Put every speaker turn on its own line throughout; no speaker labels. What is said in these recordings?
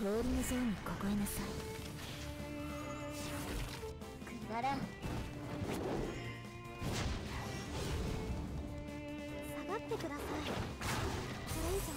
氷の像に凍えなさい。くだらん。
下がってください。これ以上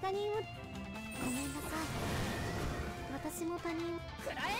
怪我人をごめんなさい。私も他人。を
くらえ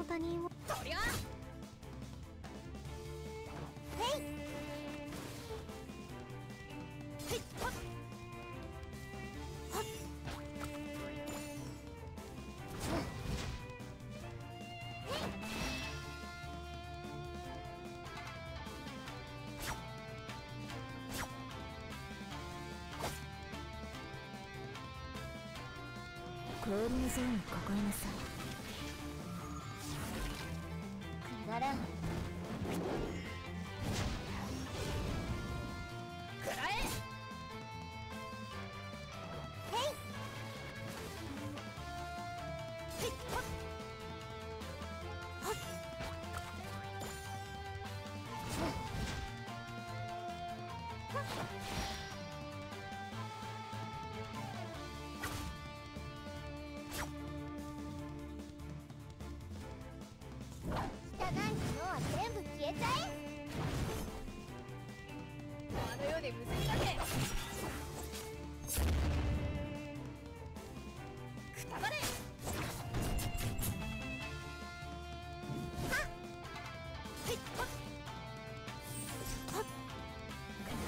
私も他人を
とりゃ
へい
氷の像に凍えなさいならんえ
ちゃえ
あの世で無線だけくたばれく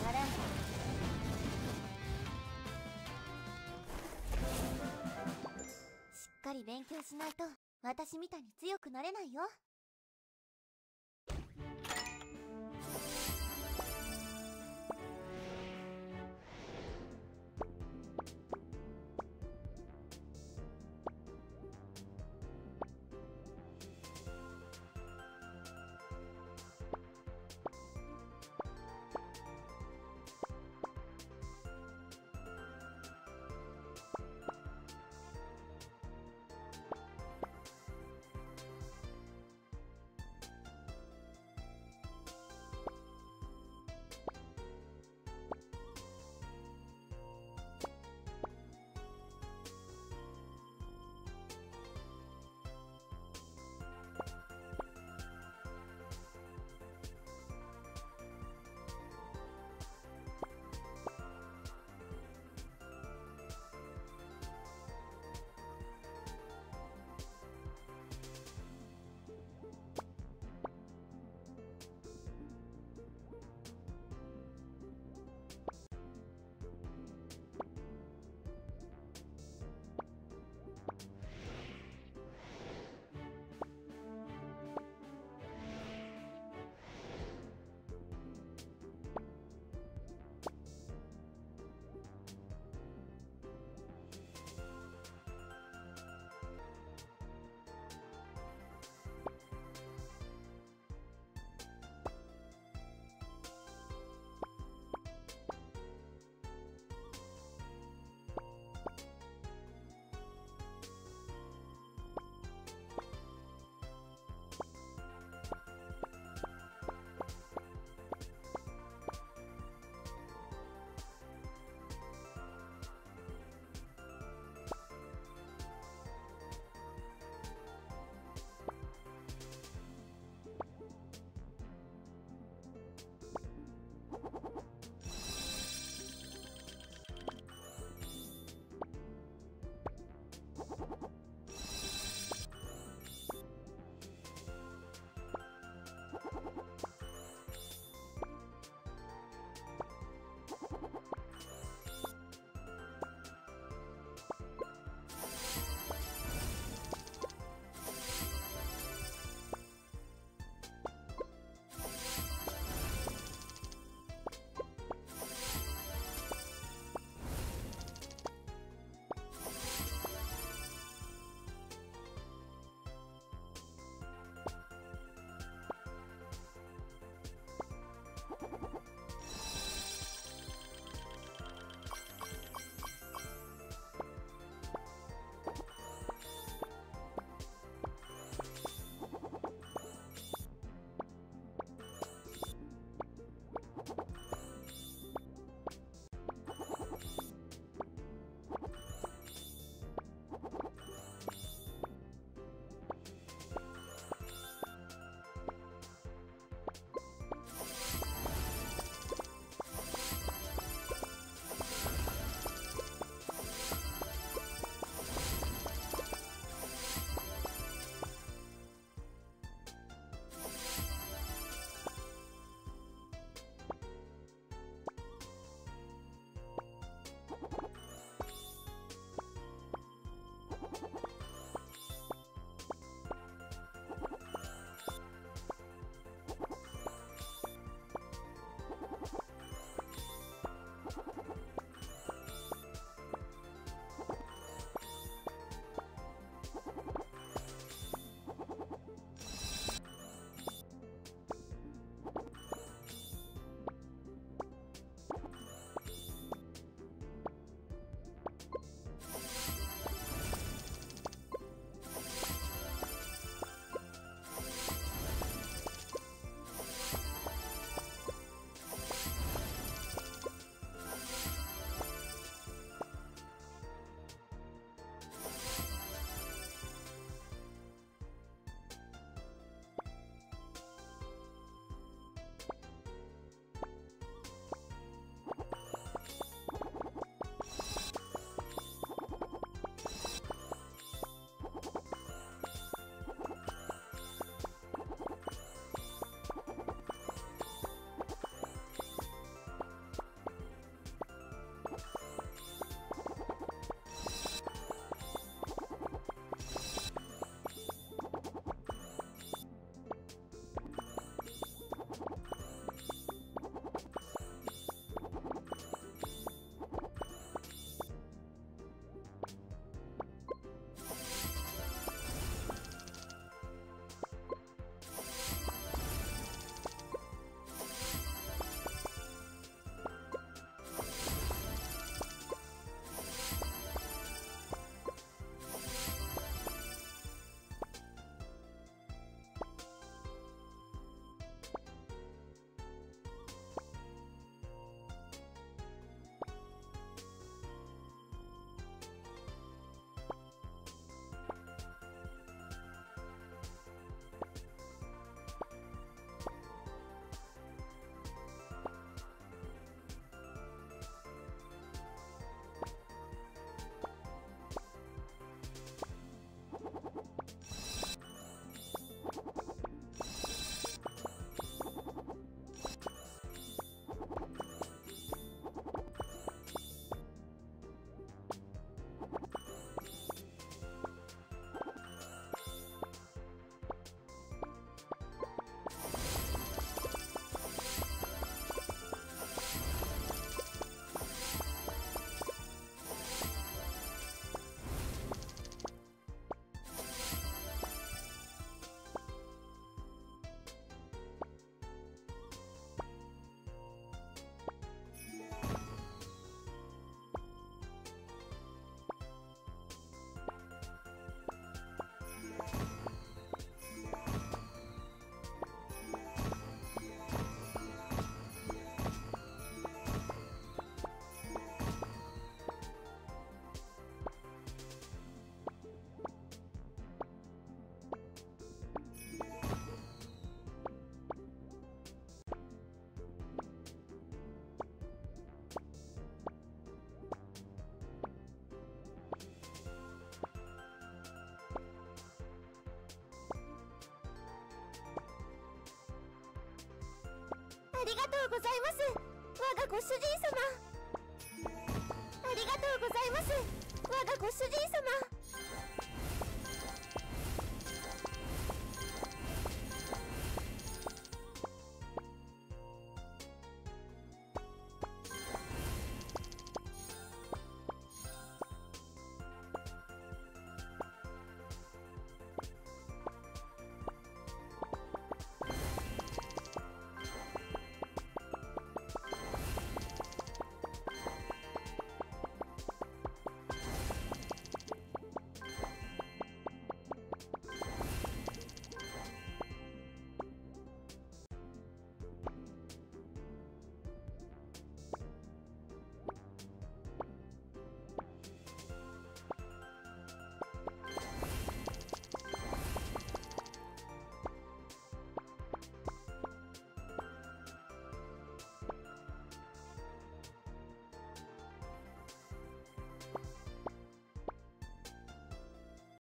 だらん
しっかり勉強しないと私みたいに強くなれないよ。ありがとうございます。我がご主人様。ありがとうございます。我がご主人様。